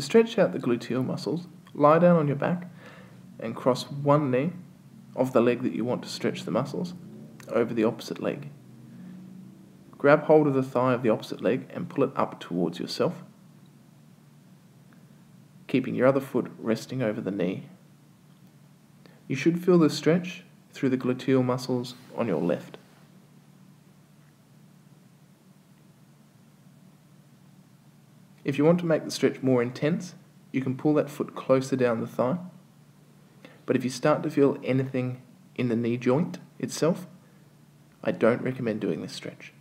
To stretch out the gluteal muscles, lie down on your back and cross one knee of the leg that you want to stretch the muscles over the opposite leg. Grab hold of the thigh of the opposite leg and pull it up towards yourself, keeping your other foot resting over the knee. You should feel the stretch through the gluteal muscles on your left. If you want to make the stretch more intense, you can pull that foot closer down the thigh. But if you start to feel anything in the knee joint itself, I don't recommend doing this stretch.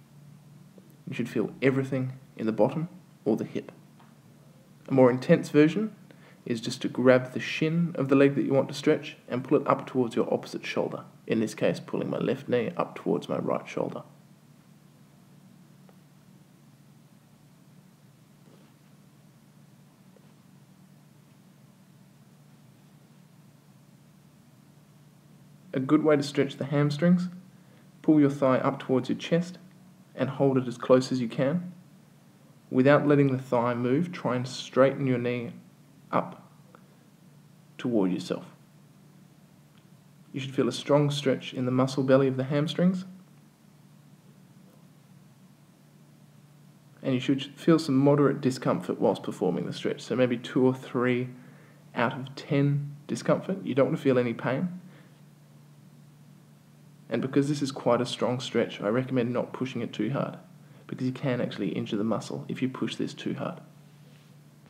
You should feel everything in the bottom or the hip. A more intense version is just to grab the shin of the leg that you want to stretch and pull it up towards your opposite shoulder. In this case, pulling my left knee up towards my right shoulder. A good way to stretch the hamstrings, pull your thigh up towards your chest and hold it as close as you can. Without letting the thigh move, try and straighten your knee up toward yourself. You should feel a strong stretch in the muscle belly of the hamstrings. And you should feel some moderate discomfort whilst performing the stretch. So maybe two or three out of ten discomfort. You don't want to feel any pain. And because this is quite a strong stretch, I recommend not pushing it too hard because you can actually injure the muscle if you push this too hard.